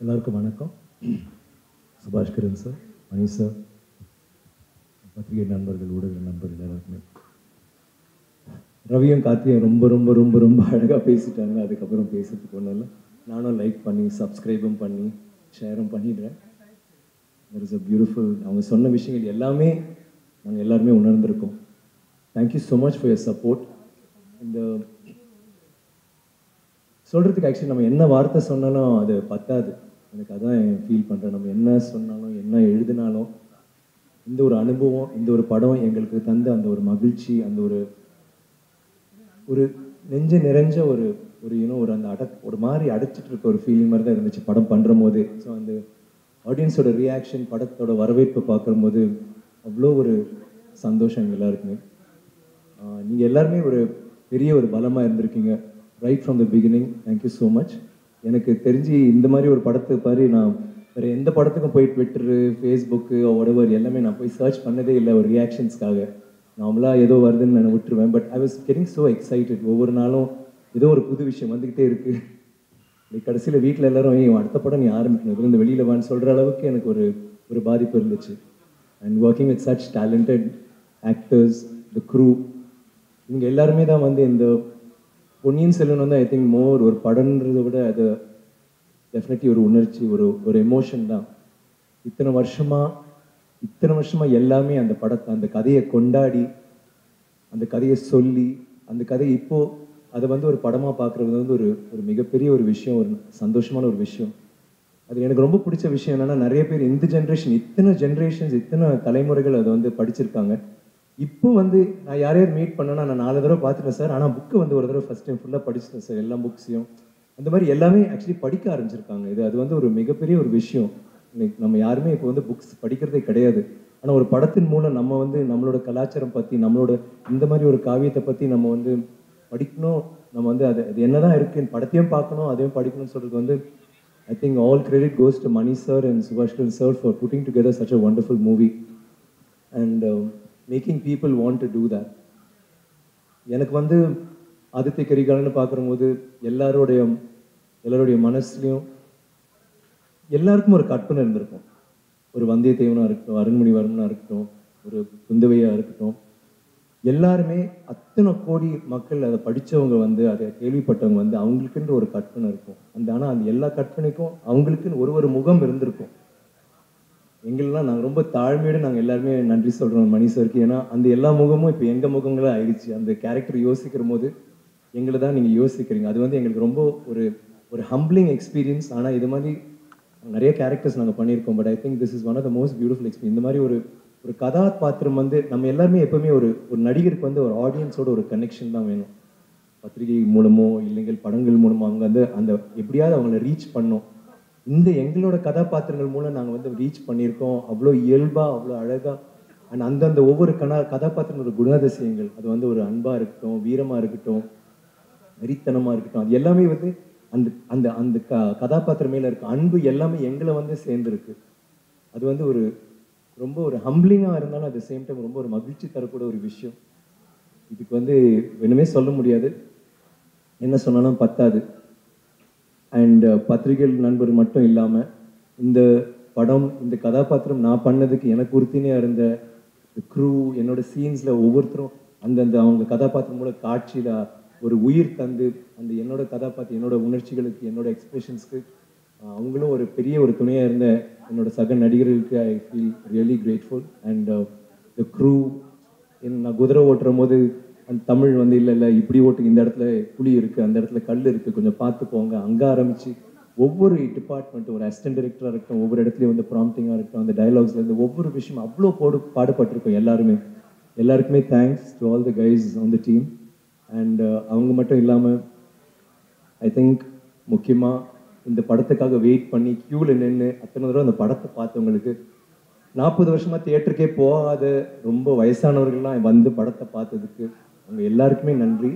எல்லாருக்கும் வணக்கம். சுபாஷ் கிரண் சார் மணி சார் பத்திரிகை நண்பர்கள் ஊடக நண்பர்கள் எல்லாருக்குமே. ரவியும் கார்த்தியும் ரொம்ப ரொம்ப ரொம்ப ரொம்ப அழகாக பேசிட்டாங்க. அதுக்கப்புறம் பேசுறதுக்கு ஒன்றும் இல்லை. நானும் லைக் பண்ணி சப்ஸ்கிரைபும் பண்ணி ஷேரும் பண்ணிடுறேன். தெர் இஸ் அ பியூட்டிஃபுல் அவங்க சொன்ன விஷயங்கள் எல்லாமே நாங்கள் எல்லாருமே உணர்ந்திருக்கோம். Thank you so much for your support இந்த சொல்கிறதுக்கு ஆக்சுவலி நம்ம என்ன வார்த்தை சொன்னாலும் அது பத்தாது. எனக்கு அதான் ஃபீல் பண்ணுறேன் நம்ம என்ன சொன்னாலும் என்ன எழுதினாலும் இந்த ஒரு அனுபவம் இந்த ஒரு படம் எங்களுக்கு தந்த அந்த ஒரு மகிழ்ச்சி அந்த ஒரு ஒரு நெஞ்சு நிறைஞ்ச ஒரு ஒரு இன்னும் ஒரு அந்த அட ஒரு மாதிரி அடைச்சிட்டு இருக்க ஒரு ஃபீலிங் மாதிரி தான் இருந்துச்சு படம் பண்ணுற போது ஸோ அந்த ஆடியன்ஸோட ரியாக்ஷன் படத்தோட வரவேற்பை பார்க்கும்போது அவ்வளோ ஒரு சந்தோஷம் எல்லாருக்குமே. நீங்கள் எல்லாருமே ஒரு பெரிய ஒரு பலமாக இருந்திருக்கீங்க. Right from the beginning thank you so much எனக்கு தெரிஞ்சு இந்த மாதிரி ஒரு படத்தை பாரு நான் வேறு எந்த படத்துக்கும் போய் ட்விட்டரு ஃபேஸ்புக்கு ஒடவர் எல்லாமே நான் போய் சர்ச் பண்ணதே இல்லை ஒரு ரியாக்ஷன்ஸ்க்காக நார்மலாக ஏதோ வருதுன்னு நான் விட்டுருவேன். But I was getting so excited ஒவ்வொரு நாளும் ஏதோ ஒரு புது விஷயம் வந்துக்கிட்டே இருக்குது கடைசியில் வீட்டில் எல்லாரும் ஏன் அடுத்த படம் நீ ஆரம்பிக்கணும். இதுலேருந்து வெளியில் வான்னு சொல்கிற அளவுக்கு எனக்கு ஒரு ஒரு பாதிப்பு இருந்துச்சு. And working with such talented actors the crew இவங்க எல்லாருமே தான் வந்து இந்த பொன்னியின் செல்வன் வந்து ஐ திங்க் மோர் ஒரு படம்ன்றதை விட அது டெஃபினெட்லி ஒரு உணர்ச்சி ஒரு ஒரு எமோஷன் தான். இத்தனை வருஷமாக இத்தனை வருஷமாக எல்லாமே அந்த படத்தை அந்த கதையை கொண்டாடி அந்த கதையை சொல்லி அந்த கதையை இப்போது அதை வந்து ஒரு படமாக பார்க்குறது வந்து ஒரு ஒரு மிகப்பெரிய ஒரு விஷயம் ஒரு சந்தோஷமான ஒரு விஷயம். அது எனக்கு ரொம்ப பிடிச்ச விஷயம் என்னென்னா நிறைய பேர் இந்த ஜென்ரேஷன் இத்தனை ஜென்ரேஷன்ஸ் இத்தனை தலைமுறைகள் அதை வந்து படிச்சிருக்காங்க. இப்போ வந்து நான் யாரையாவது மீட் பண்ணேன்னா நான் நாலு தடவை பார்த்துட்டேன் சார். ஆனால் புக்கு வந்து ஒரு தடவை ஃபஸ்ட் டைம் ஃபுல்லாக படிச்சிட்டேன் சார். எல்லா புக்ஸையும் அந்த மாதிரி எல்லாமே ஆக்சுவலி படிக்க ஆரம்பிச்சிருக்காங்க. இது அது வந்து ஒரு மிகப்பெரிய ஒரு விஷயம். நம்ம யாருமே இப்போ வந்து புக்ஸ் படிக்கிறதே கிடையாது. ஆனால் ஒரு படத்தின் மூலம் நம்ம வந்து நம்மளோட கலாச்சாரம் பற்றி நம்மளோட இந்த மாதிரி ஒரு காவியத்தை பற்றி நம்ம வந்து படிக்கணும். நம்ம வந்து அது அது என்னதான் இருக்குது படத்தையும் பார்க்கணும் அதையும் படிக்கணும்னு சொல்கிறது வந்து I think all credit goes to Mani sir and Subash sir for putting together such a wonderful movie and making people want to do that எனக்கு வந்து ஆதித்ய கரிகாலன்னு பார்க்குறபோது எல்லாரோடைய எல்லாருடைய மனசுலையும் எல்லாருக்கும் ஒரு கற்பனை இருந்திருக்கும். ஒரு வந்தியத்தேவனாக இருக்கட்டும் அருண்மொழிவர்மனாக இருக்கட்டும் ஒரு குந்தவையாக இருக்கட்டும். எல்லாருமே அத்தனை கோடி மக்கள் அதை படித்தவங்க வந்து அதை கேள்விப்பட்டவங்க வந்து அவங்களுக்குன்ற ஒரு கற்பனை இருக்கும். அந்த ஆனால் அந்த எல்லா கற்பனைக்கும் அவங்களுக்குன்னு ஒரு ஒரு முகம் இருந்திருக்கும். எங்கெல்லாம் நாங்கள் ரொம்ப தாழ்மையோடு நாங்கள் எல்லாருமே நன்றி சொல்கிறோம் மணி சாருக்கு ஏன்னா அந்த எல்லா முகமும் இப்போ எங்கள் முகங்களாக ஆயிடுச்சு. அந்த கேரக்டர் யோசிக்கிற போது எங்களை தான் நீங்கள் யோசிக்கிறீங்க. அது வந்து எங்களுக்கு ரொம்ப ஒரு ஒரு ஹம்பிளிங் எக்ஸ்பீரியன்ஸ் ஆனால் இது மாதிரி நிறைய கேரக்டர்ஸ் நாங்கள் பண்ணியிருக்கோம். But I think this is one of the most beautiful experience இந்த மாதிரி ஒரு ஒரு கதாபாத்திரம் வந்து நம்ம எல்லாருமே எப்பவுமே ஒரு ஒரு நடிகருக்கு வந்து ஒரு ஆடியன்ஸோட ஒரு கனெக்ஷன் தான் வேணும். பத்திரிகை மூலமோ இல்லைங்கள் படங்கள் மூலமோ அவங்க வந்து அந்த எப்படியாவது அவங்கள ரீச் பண்ணோம். இந்த எங்களோட கதாபாத்திரங்கள் மூலம் நாங்கள் வந்து ரீச் பண்ணியிருக்கோம். அவ்வளோ இயல்பாக அவ்வளோ அழகாக அண்ட் அந்தந்த ஒவ்வொரு கணா கதாபாத்திரங்களோட குணாதிசயங்கள். அது வந்து ஒரு அன்பாக இருக்கட்டும் வீரமாக இருக்கட்டும் வெறித்தனமாக இருக்கட்டும். அது எல்லாமே வந்து அந்த அந்த அந்த க கதாபாத்திரம் மேலே இருக்க அன்பு எல்லாமே எங்களை வந்து சேர்ந்துருக்கு. அது வந்து ஒரு ரொம்ப ஒரு ஹம்பிளிங்காக இருந்தாலும் அட் சேம் டைம் ரொம்ப ஒரு மகிழ்ச்சி தரக்கூடிய ஒரு விஷயம். இதுக்கு வந்து வேணுமே சொல்ல முடியாது. என்ன சொன்னாலும் பத்தாது. அண்ட் uh, பத்திரிகைகள் நண்பர் மட்டும் இல்லாமல் இந்த படம் இந்த கதாபாத்திரம் நான் பண்ணதுக்கு எனக்கு உறுத்தினியாக இருந்த க்ரூ என்னோட சீன்ஸில் ஒவ்வொருத்தரும் அந்தந்த அவங்க கதாபாத்திரம் மூலம் காட்சியில் ஒரு உயிர் தந்து அந்த என்னோட கதாபாத்திரம் என்னோட உணர்ச்சிகளுக்கு என்னோட எக்ஸ்பிரஷன்ஸ்க்கு அவங்களும் ஒரு பெரிய ஒரு துணையாக இருந்த என்னோட சக நடிகர்களுக்கு I feel really grateful and the crew என் நான் குதிரை ஓட்டுற போது தமிழ் வந்து இல்லை இல்லை இப்படி ஓட்டு இந்த இடத்துல புளி இருக்குது அந்த இடத்துல கல் இருக்குது கொஞ்சம் பார்த்து போங்க. அங்கே ஆரம்பித்து ஒவ்வொரு டிபார்ட்மெண்ட் ஒரு அசிஸ்டன்ட் டிரெக்டராக இருக்கட்டும் ஒவ்வொரு இடத்துலையும் வந்து ப்ராம்ப்டிங்காக இருக்கட்டும் அந்த டைலாக்ஸ்லேருந்து ஒவ்வொரு விஷயம் அவ்வளோ போடு பாடுபட்டிருக்கோம் எல்லாருமே. எல்லாருக்குமே thanks to all the guys on the team and அவங்க மட்டும் இல்லாமல் ஐ திங்க் முக்கியமாக இந்த படத்துக்காக வெயிட் பண்ணி க்யூவில் நின்று அத்தனை தடவை அந்த படத்தை பார்த்தவங்களுக்கு நாற்பது வருஷமாக தியேட்டருக்கே போகாத ரொம்ப வயசானவர்கள்லாம் வந்து படத்தை பார்த்ததுக்கு உங்கள் எல்லாருக்குமே நன்றி.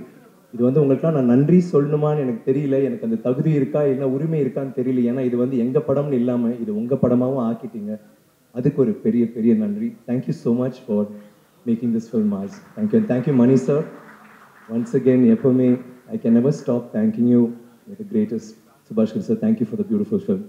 இது வந்து உங்களுக்குலாம் நான் நன்றி சொல்லணுமான்னு எனக்கு தெரியல. எனக்கு அந்த தகுதி இருக்கா என்ன உரிமை இருக்கான்னு தெரியல. ஏன்னா இது வந்து எங்கள் படம்னு இல்லாமல் இது உங்கள் படமாகவும் ஆக்கிட்டீங்க. அதுக்கு ஒரு பெரிய பெரிய நன்றி. Thank you so much for making this film thank you thank you Mani sir once again எப்பவுமே I can never stop thank you you the greatest Subashkar sir thank you for the beautiful film